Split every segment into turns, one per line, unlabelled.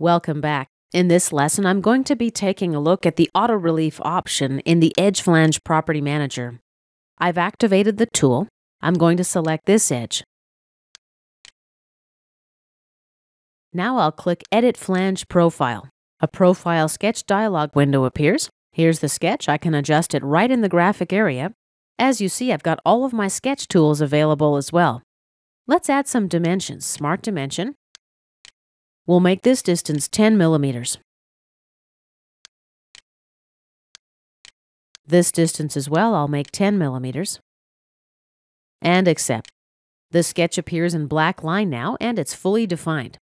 Welcome back. In this lesson, I'm going to be taking a look at the Auto Relief option in the Edge Flange Property Manager. I've activated the tool. I'm going to select this edge. Now I'll click Edit Flange Profile. A Profile Sketch dialog window appears. Here's the sketch. I can adjust it right in the graphic area. As you see, I've got all of my sketch tools available as well. Let's add some dimensions. Smart Dimension, We'll make this distance 10 millimeters. This distance as well, I'll make 10 millimeters. And accept. The sketch appears in black line now, and it's fully defined.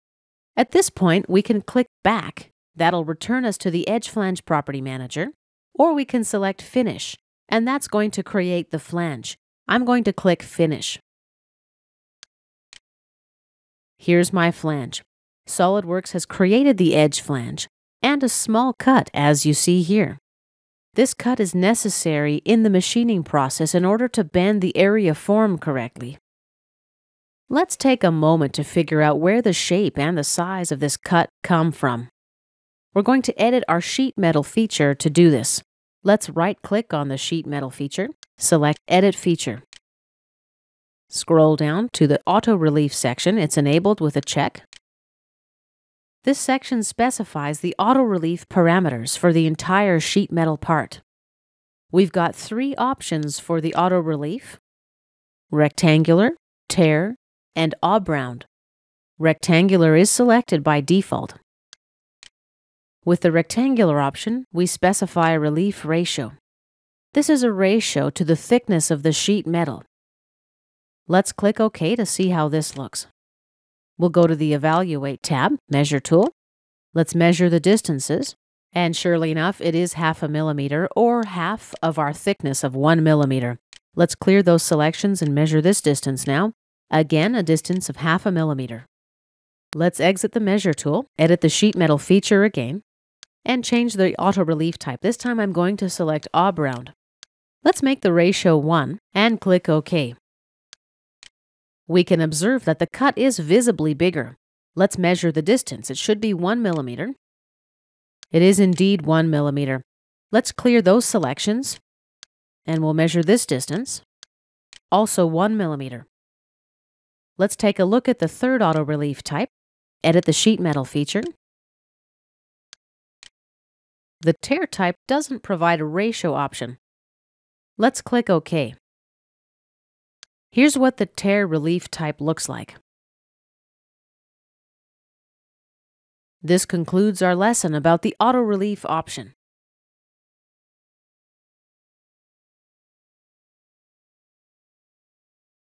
At this point, we can click Back. That'll return us to the Edge Flange Property Manager. Or we can select Finish, and that's going to create the flange. I'm going to click Finish. Here's my flange. SOLIDWORKS has created the edge flange and a small cut as you see here. This cut is necessary in the machining process in order to bend the area form correctly. Let's take a moment to figure out where the shape and the size of this cut come from. We're going to edit our sheet metal feature to do this. Let's right-click on the sheet metal feature, select Edit Feature. Scroll down to the Auto Relief section. It's enabled with a check. This section specifies the auto relief parameters for the entire sheet metal part. We've got three options for the auto relief rectangular, tear, and obround. Rectangular is selected by default. With the rectangular option, we specify a relief ratio. This is a ratio to the thickness of the sheet metal. Let's click OK to see how this looks. We'll go to the Evaluate tab, Measure tool. Let's measure the distances. And surely enough, it is half a millimeter or half of our thickness of one millimeter. Let's clear those selections and measure this distance now. Again, a distance of half a millimeter. Let's exit the Measure tool, edit the sheet metal feature again, and change the auto relief type. This time I'm going to select Obround. Let's make the ratio 1 and click OK we can observe that the cut is visibly bigger. Let's measure the distance. It should be 1 millimeter. It is indeed 1 millimeter. Let's clear those selections, and we'll measure this distance, also 1 millimeter. Let's take a look at the third auto relief type, edit the sheet metal feature. The tear type doesn't provide a ratio option. Let's click OK. Here's what the tear relief type looks like. This concludes our lesson about the auto relief option.